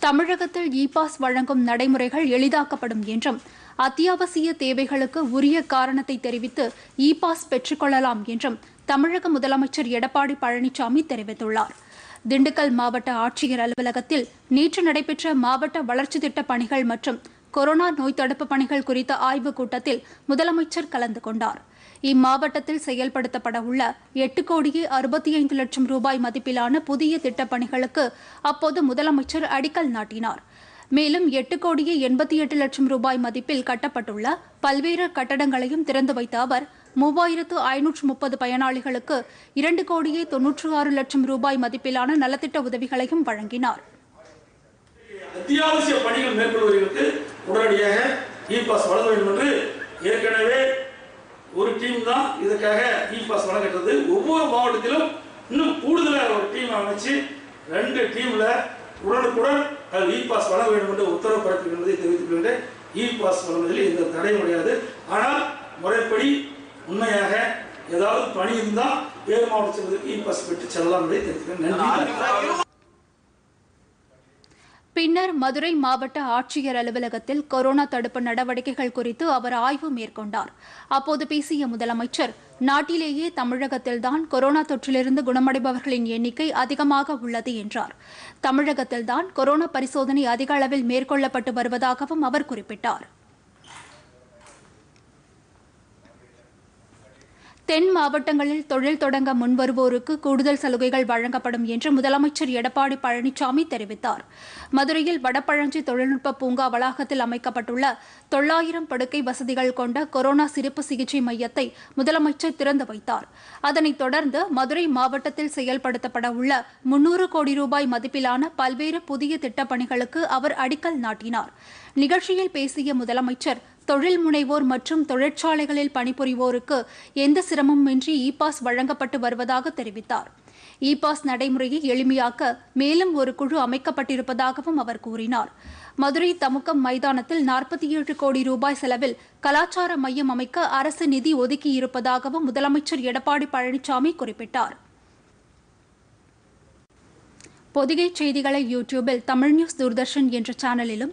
தமிழகத்தில் e pass வழங்கும் நடைமுறைகள் எளிதாக்கப்படும் என்றும் அத்தியாவசிய தேவைகளுக்கு உரிய காரணத்தை தெரிவித்து இ பாஸ் பெற்றுக்கொள்ளலாம் என்றும் தமிழக முதலமைச்சர் எடப்பாடி பழனிசாமி தெரிவித்துள்ளார். திண்டுக்கல் மாவட்ட ஆட்சியர் அலுவலகத்தில் நேற்று நடைபெற்ற மாவட்ட வளர்ச்சி திட்ட பணிகள் மற்றும் கொரோனா நோய் தடுப்பு பணிகள் குறித்த ஆய்வுக் கூட்டத்தில் முதலமைச்சர் கலந்து கொண்டார். இம்மாவட்டத்தில் செயல்படுத்தப்பட உள்ள எட்டு கோடியே அறுபத்தி ஐந்து லட்சம் ரூபாய் மதிப்பிலான புதிய திட்டப் பணிகளுக்கு அப்போது முதலமைச்சர் அடிக்கல் நாட்டினார். மேலும் எட்டு கோடியே எண்பத்தி எட்டு லட்சம் ரூபாய் மதிப்பில் கட்டப்பட்டுள்ள பல்வேறு கட்டடங்களையும் திறந்து வைத்த அவர் மூவாயிரத்து ஐநூற்று முப்பது பயனாளிகளுக்கு இரண்டு கோடியே தொன்னூற்று ஆறு லட்சம் ரூபாய் மதிப்பிலான நலத்திட்ட உதவிகளையும் வழங்கினார். அத்தியாவசிய பணிகள் மேற்கொள்வதற்கு இ பாஸ் வழங்க வேண்டும் என்று ஏற்கனவே ஒரு டீம் தான் இதற்காக இ பாஸ் வழங்குறது ஒவ்வொரு மாவட்டத்திலும் இன்னும் கூடுதலாக ஒரு டீம் அமைச்சு ரெண்டு டீம்ல உடனுக்குடன் இ பாஸ் வழங்க வேண்டும் என்று உத்தரவு பிறப்பிக்கும் என்பதை தெரிவித்துக் கொள்கிறேன். இ பாஸ் வழங்குவதில் எந்த தடையும் கிடையாது. ஆனால் முறைப்படி உண்மையாக ஏதாவது பணி இருந்தால் வேறு மாவட்டத்தில் இ பாஸ் பெற்று செல்லலாம் என்பதை தெரிவித்துக்கிறேன் நன்றி. பின்னர் மதுரை மாவட்ட ஆட்சியர் அலுவலகத்தில் கொரோனா தடுப்பு நடவடிக்கைகள் குறித்து அவர் ஆய்வு மேற்கொண்டார். அப்போது பேசிய முதலமைச்சர் நாட்டிலேயே தமிழகத்தில்தான் கொரோனா தொற்றிலிருந்து குணமடைபவர்களின் எண்ணிக்கை அதிகமாக உள்ளது என்றார். தமிழகத்தில்தான் கொரோனா பரிசோதனை அதிக அளவில் மேற்கொள்ளப்பட்டு வருவதாகவும் அவர் குறிப்பிட்டார். தென் மாவட்டங்களில் தொழில் தொடங்க முன்வருவோருக்கு கூடுதல் சலுகைகள் வழங்கப்படும் என்று முதலமைச்சர் எடப்பாடி பழனிசாமி தெரிவித்தார். மதுரையில் வடபழஞ்சி தொழில்நுட்ப பூங்கா வளாகத்தில் அமைக்கப்பட்டுள்ள தொள்ளாயிரம் படுக்கை வசதிகள் கொண்ட கொரோனா சிறப்பு சிகிச்சை மையத்தை முதலமைச்சர் திறந்து வைத்தார். அதனைத் தொடர்ந்து மதுரை மாவட்டத்தில் செயல்படுத்தப்பட உள்ள முன்னூறு கோடி ரூபாய் மதிப்பிலான பல்வேறு புதிய திட்டப்பணிகளுக்கு அவர் அடிக்கல் நாட்டினார். நிகழ்ச்சியில் பேசிய முதலமைச்சர் தொழில் முனைவோர் மற்றும் தொழிற்சாலைகளில் பணிபுரிவோருக்கு எந்த சிரமமின்றி இ பாஸ் வழங்கப்பட்டு வருவதாக தெரிவித்தார். இ பாஸ் நடைமுறையை எளிமையாக்க மேலும் ஒரு குழு அமைக்கப்பட்டிருப்பதாகவும் அவர் கூறினார். மதுரை தமுக்கம் மைதானத்தில் நாற்பத்தி ஏழு கோடி ரூபாய் செலவில் கலாச்சார மையம் அமைக்க அரசு நிதி ஒதுக்கியிருப்பதாகவும் முதலமைச்சர் எடப்பாடி பழனிசாமி குறிப்பிட்டார். பொதிகை செய்திகளை யூடியூபில் தமிழ் நியூஸ் தூர்தர்ஷன் என்ற சேனலிலும்